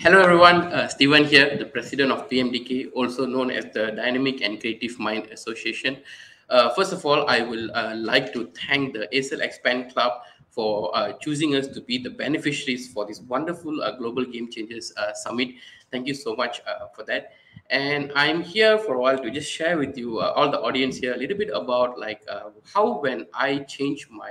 Hello, everyone. Uh, Steven here, the president of PMDK, also known as the Dynamic and Creative Mind Association. Uh, first of all, I will uh, like to thank the ASELxPenn Club for uh, choosing us to be the beneficiaries for this wonderful uh, Global Game Changers uh, Summit. Thank you so much for that. And I'm here for a while to just share with you, all the audience here, a little bit about like how when I change my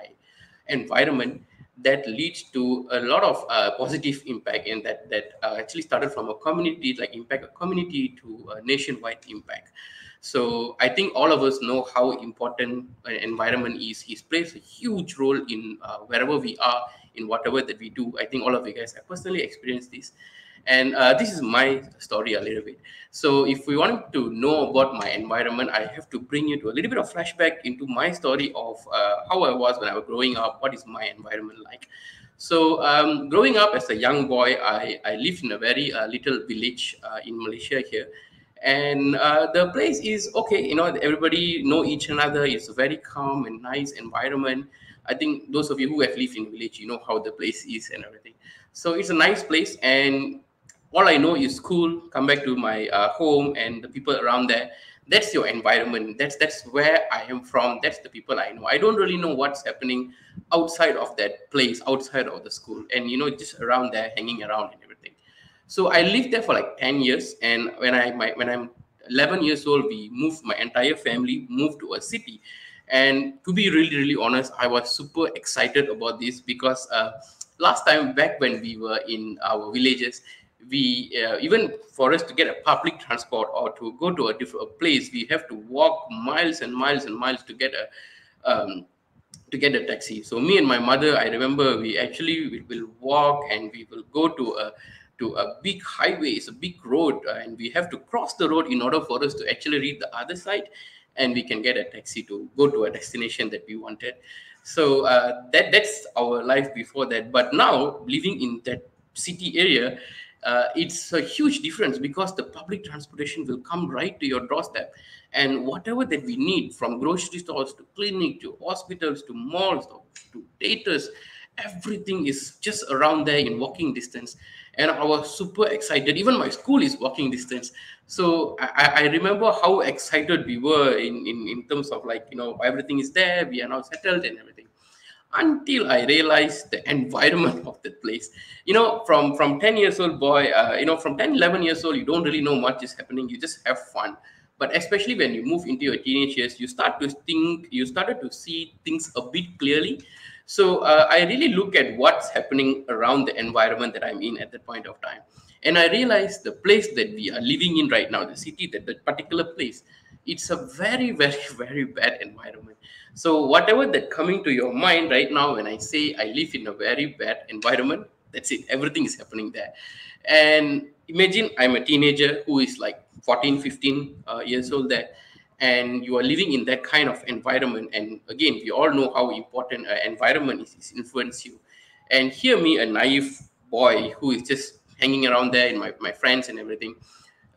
environment, that leads to a lot of uh, positive impact and that that uh, actually started from a community like impact a community to a nationwide impact. So i think all of us know how important environment is. It plays a huge role in uh, wherever we are in whatever that we do. I think all of you guys have personally experienced this and uh, this is my story a little bit. So if we want to know about my environment, I have to bring you to a little bit of flashback into my story of uh, how I was when I was growing up. What is my environment like? So um, growing up as a young boy, I, I lived in a very uh, little village uh, in Malaysia here. And uh, the place is okay, you know, everybody know each another. It's a very calm and nice environment. I think those of you who have lived in village, you know how the place is and everything. So it's a nice place, and all I know is school, come back to my uh, home and the people around there. That's your environment. That's that's where I am from. That's the people I know. I don't really know what's happening outside of that place, outside of the school, and you know, just around there, hanging around and everything. So I lived there for like 10 years. And when I my, when I'm 11 years old, we moved my entire family moved to a city. And to be really, really honest, I was super excited about this because uh, last time back when we were in our villages, we uh, even for us to get a public transport or to go to a different place we have to walk miles and miles and miles to get a um, to get a taxi. So me and my mother i remember we actually we will walk and we will go to a to a big highway it's a big road and we have to cross the road in order for us to actually reach the other side and we can get a taxi to go to a destination that we wanted. So uh, that that's our life before that. But now living in that city area uh, it's a huge difference because the public transportation will come right to your doorstep. And whatever that we need from grocery stores to clinic to hospitals to malls to theaters everything is just around there in walking distance. And i was super excited. Even my school is walking distance. So i, I remember how excited we were in, in in terms of like you know everything is there. We are now settled and everything until I realized the environment of that place. You know, from from 10 years old boy, uh, you know, from 10, 11 years old, you don't really know much is happening. You just have fun. But especially when you move into your teenage years, you start to think, you started to see things a bit clearly. So uh, I really look at what's happening around the environment that I'm in at that point of time. And I realized the place that we are living in right now, the city, that, that particular place, it's a very, very, very bad environment. So whatever that coming to your mind right now, when I say I live in a very bad environment, that's it. Everything is happening there. And imagine I'm a teenager who is like 14, 15 uh, years old there, and you are living in that kind of environment. And again, we all know how important uh, environment is, is influence you. And hear me, a naive boy who is just hanging around there in my, my friends and everything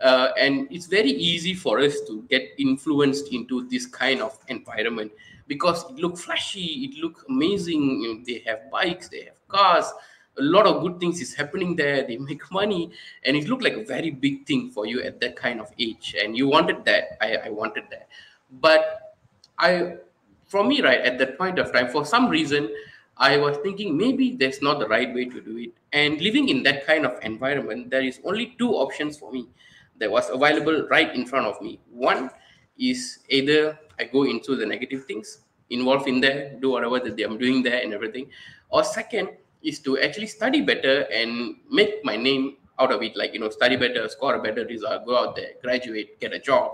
uh, and it's very easy for us to get influenced into this kind of environment because it look flashy it look amazing you know, they have bikes they have cars a lot of good things is happening there they make money and it looked like a very big thing for you at that kind of age and you wanted that i, I wanted that. But i for me right at that point of time for some reason i was thinking maybe that's not the right way to do it and living in that kind of environment there is only two options for me that was available right in front of me. One is either I go into the negative things, involved in there, do whatever that I'm doing there and everything. Or second is to actually study better and make my name out of it, like, you know, study better, score a better result, go out there, graduate, get a job,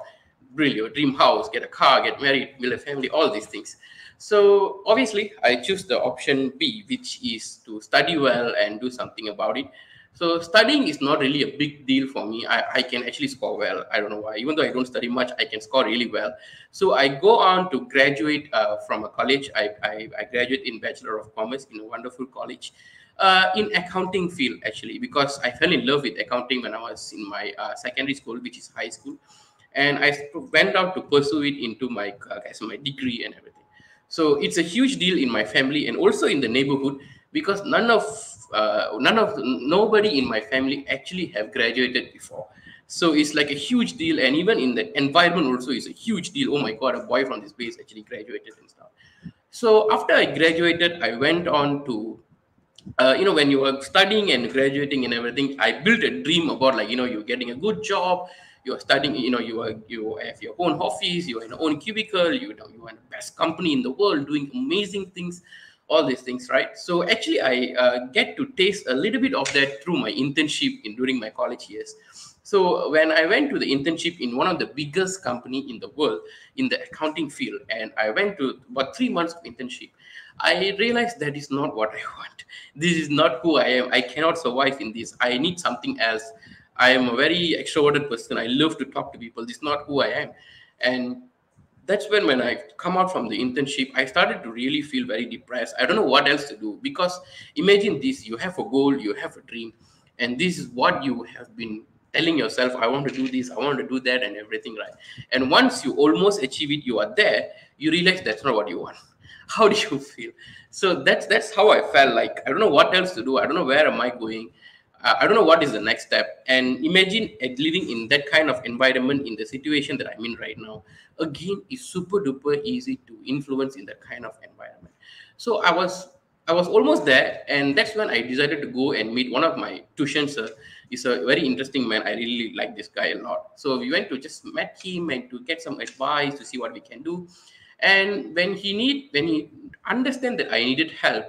build your dream house, get a car, get married, build a family, all these things. So obviously, I choose the option B, which is to study well and do something about it. So studying is not really a big deal for me. I, I can actually score well. I don't know why. Even though I don't study much, I can score really well. So I go on to graduate uh, from a college. I, I, I, graduate in Bachelor of Commerce in a wonderful college uh, in accounting field actually because I fell in love with accounting when I was in my uh, secondary school, which is high school. And I went out to pursue it into my, uh, my degree and everything. So it's a huge deal in my family and also in the neighborhood because none of uh, none of nobody in my family actually have graduated before. So it's like a huge deal and even in the environment also is a huge deal. Oh my god a boy from this base actually graduated and stuff. So after i graduated i went on to uh, you know when you were studying and graduating and everything i built a dream about like you know you're getting a good job you're studying you know you are you have your own office you're in your own cubicle you know you are in the best company in the world doing amazing things all these things right so actually i uh, get to taste a little bit of that through my internship in during my college years so when i went to the internship in one of the biggest company in the world in the accounting field and i went to about three months of internship I realized that is not what I want. This is not who I am. I cannot survive in this. I need something else. I am a very extroverted person. I love to talk to people. This is not who I am. And that's when when I come out from the internship, I started to really feel very depressed. I don't know what else to do because imagine this: you have a goal, you have a dream, and this is what you have been telling yourself, "I want to do this, I want to do that," and everything, right? And once you almost achieve it, you are there. You realize that's not what you want how do you feel so that's that's how i felt like i don't know what else to do i don't know where am i going i don't know what is the next step. And imagine living in that kind of environment in the situation that i'm in right now. Again is super duper easy to influence in that kind of environment. So i was i was almost there and that's when i decided to go and meet one of my tuition sir. He's a very interesting man. I really like this guy a lot. So we went to just met him and to get some advice to see what we can do. And when he need when he understand that I needed help,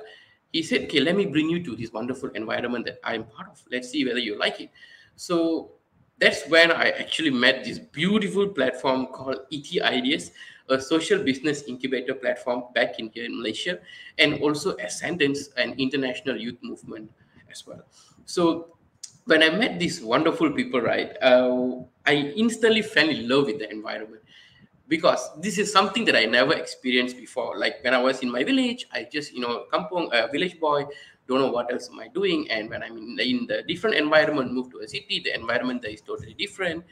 he said, "Okay, let me bring you to this wonderful environment that I'm part of. Let's see whether you like it." So that's when I actually met this beautiful platform called ET Ideas, a social business incubator platform back in here in Malaysia, and also Ascendance, an international youth movement as well. So when I met these wonderful people, right, uh, I instantly fell in love with the environment because this is something that I never experienced before. Like when I was in my village, I just, you know, kampong, a village boy, don't know what else am I doing. And when I'm in, in the different environment, move to a city, the environment there is totally different.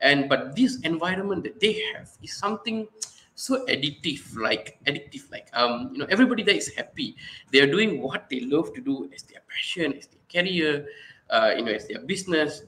And but this environment that they have is something so addictive, like addictive, like um, you know, everybody there is happy. They are doing what they love to do as their passion, as their career, uh, you know, as their business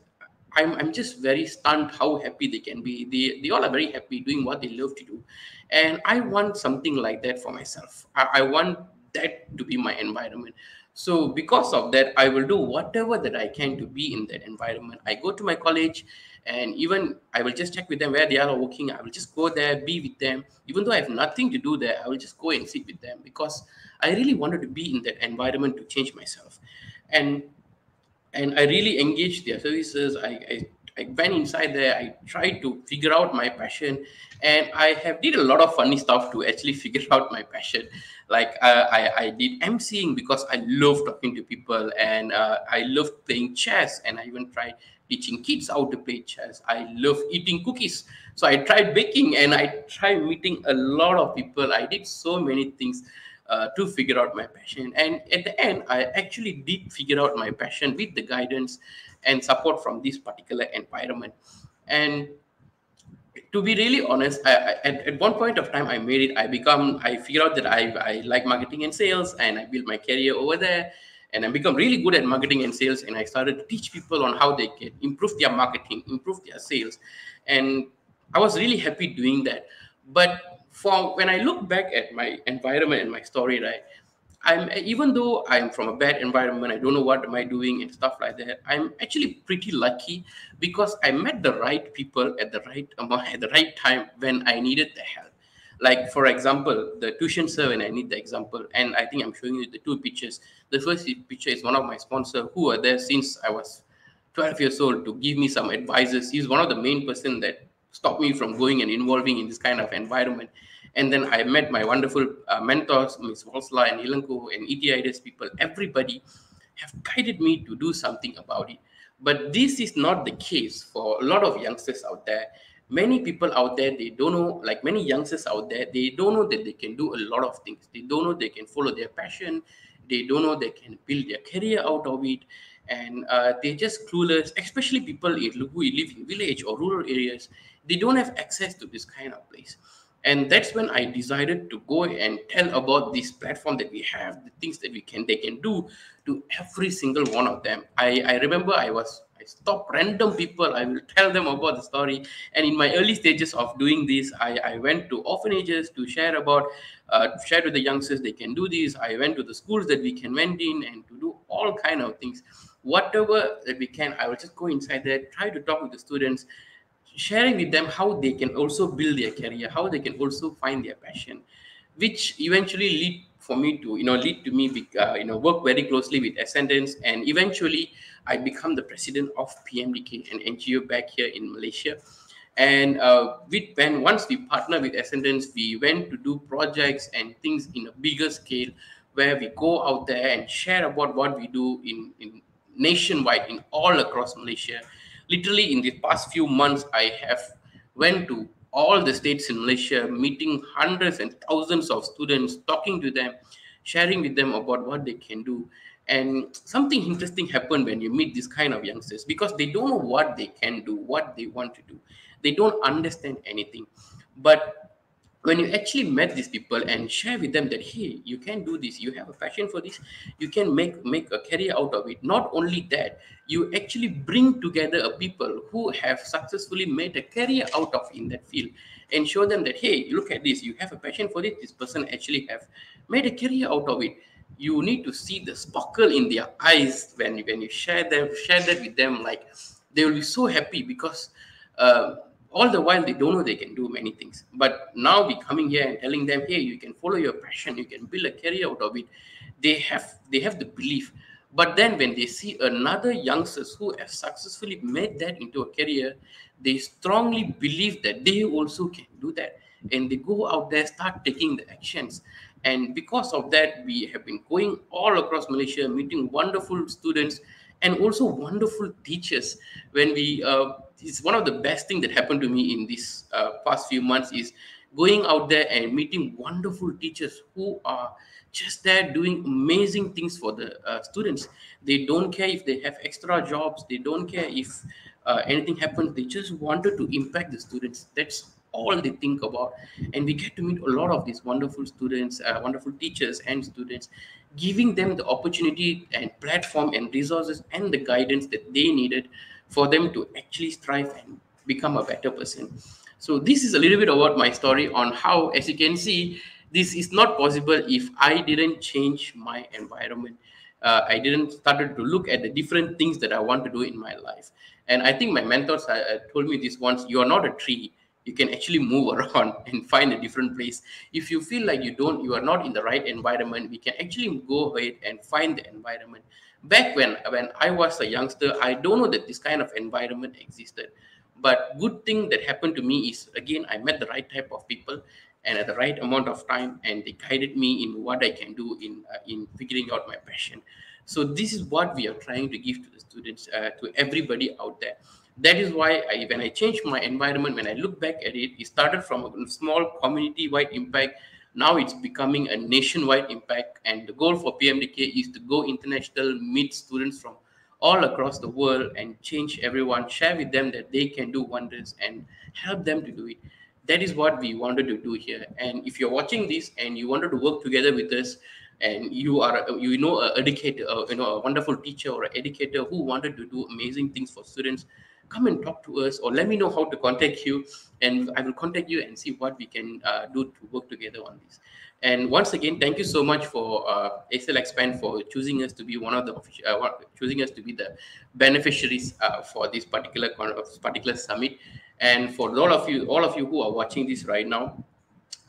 I'm, I'm just very stunned how happy they can be. They, they all are very happy doing what they love to do. And I want something like that for myself. I, I want that to be my environment. So because of that, I will do whatever that I can to be in that environment. I go to my college and even I will just check with them where they are working. I will just go there, be with them. Even though I have nothing to do there, I will just go and sit with them because I really wanted to be in that environment to change myself. And and I really engaged their services. I, I, I went inside there. I tried to figure out my passion, and I have did a lot of funny stuff to actually figure out my passion. Like uh, I, I did emceeing because I love talking to people, and uh, I love playing chess, and I even tried teaching kids how to play chess. I love eating cookies. So I tried baking and I tried meeting a lot of people. I did so many things uh, to figure out my passion. And at the end, I actually did figure out my passion with the guidance and support from this particular environment. And to be really honest, I, I, at, at one point of time, I made it. I become, I figured out that I, I like marketing and sales, and I built my career over there. And I become really good at marketing and sales, and I started to teach people on how they can improve their marketing, improve their sales, and I was really happy doing that. But for when I look back at my environment and my story, right, I'm even though I'm from a bad environment, I don't know what am I doing and stuff like that. I'm actually pretty lucky because I met the right people at the right at the right time when I needed the help. Like for example, the tuition when I need the example, and I think I'm showing you the two pictures. The first picture is one of my sponsor who are there since I was 12 years old to give me some advices. He's one of the main person that stopped me from going and involving in this kind of environment. And then I met my wonderful uh, mentors, Ms. Walsla and Ilanko and ET Ideas people. Everybody have guided me to do something about it. But this is not the case for a lot of youngsters out there. Many people out there, they don't know, like many youngsters out there, they don't know that they can do a lot of things. They don't know they can follow their passion. They don't know they can build their career out of it and uh, they're just clueless especially people who live in village or rural areas. They don't have access to this kind of place. And that's when i decided to go and tell about this platform that we have the things that we can they can do to every single one of them. I i remember i was i stopped random people. I will tell them about the story. And in my early stages of doing this i i went to orphanages to share about uh, share with the youngsters they can do this. I went to the schools that we can went in and to do all kind of things whatever that we can i will just go inside there try to talk with the students sharing with them how they can also build their career, how they can also find their passion, which eventually lead for me to you know lead to me uh, you know work very closely with Ascendance, and eventually I become the president of PMDK, an NGO back here in Malaysia. And uh, with when once we partner with Ascendance, we went to do projects and things in a bigger scale, where we go out there and share about what we do in, in nationwide in all across Malaysia. Literally in the past few months i have went to all the states in malaysia meeting hundreds and thousands of students talking to them sharing with them about what they can do. And something interesting happened when you meet this kind of youngsters because they don't know what they can do what they want to do. They don't understand anything. But when you actually met these people and share with them that hey you can do this you have a passion for this you can make make a career out of it. Not only that you actually bring together a people who have successfully made a career out of in that field and show them that hey look at this you have a passion for it this person actually have made a career out of it. You need to see the sparkle in their eyes when you when you share them share that with them like they will be so happy because uh, all the while they don't know they can do many things. But now we coming here and telling them hey you can follow your passion you can build a career out of it. They have they have the belief. But then when they see another youngsters who have successfully made that into a career they strongly believe that they also can do that. And they go out there start taking the actions. And because of that we have been going all across malaysia meeting wonderful students and also wonderful teachers. When we uh, it's one of the best thing that happened to me in these uh, past few months is going out there and meeting wonderful teachers who are just there doing amazing things for the uh, students. They don't care if they have extra jobs. They don't care if uh, anything happens. They just wanted to impact the students. That's all they think about. And we get to meet a lot of these wonderful students uh, wonderful teachers and students giving them the opportunity and platform and resources and the guidance that they needed for them to actually strive and become a better person. So this is a little bit about my story on how, as you can see, this is not possible if I didn't change my environment. Uh, I didn't started to look at the different things that I want to do in my life. And I think my mentors uh, told me this once: you are not a tree. You can actually move around and find a different place. If you feel like you don't, you are not in the right environment, we can actually go ahead and find the environment back when when i was a youngster i don't know that this kind of environment existed. But good thing that happened to me is again i met the right type of people and at the right amount of time and they guided me in what i can do in uh, in figuring out my passion. So this is what we are trying to give to the students uh, to everybody out there. That is why I, when i changed my environment when i look back at it it started from a small community wide impact now it's becoming a nationwide impact, and the goal for PMDK is to go international, meet students from all across the world, and change everyone, share with them that they can do wonders, and help them to do it. That is what we wanted to do here. And if you're watching this and you wanted to work together with us, and you are you know a educator, uh, you know a wonderful teacher or educator who wanted to do amazing things for students, come and talk to us or let me know how to contact you and i will contact you and see what we can uh, do to work together on this. And once again thank you so much for uh, ASELxPenn for choosing us to be one of the uh, choosing us to be the beneficiaries uh, for this particular particular summit. And for all of you all of you who are watching this right now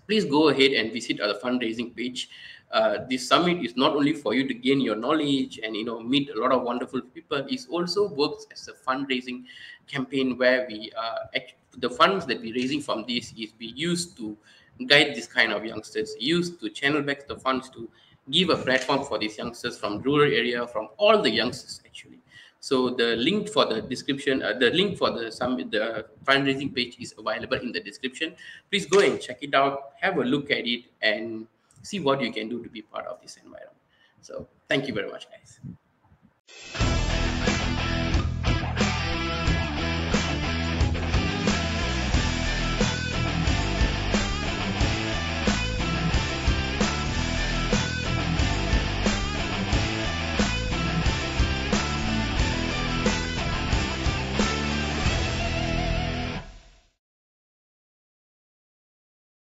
please go ahead and visit our fundraising page. Uh, this summit is not only for you to gain your knowledge and you know meet a lot of wonderful people it also works as a fundraising campaign where we uh, the funds that we're raising from this is be used to guide this kind of youngsters used to channel back the funds to give a platform for these youngsters from rural area from all the youngsters actually so the link for the description uh, the link for the summit the fundraising page is available in the description please go and check it out have a look at it and see what you can do to be part of this environment. So thank you very much, guys.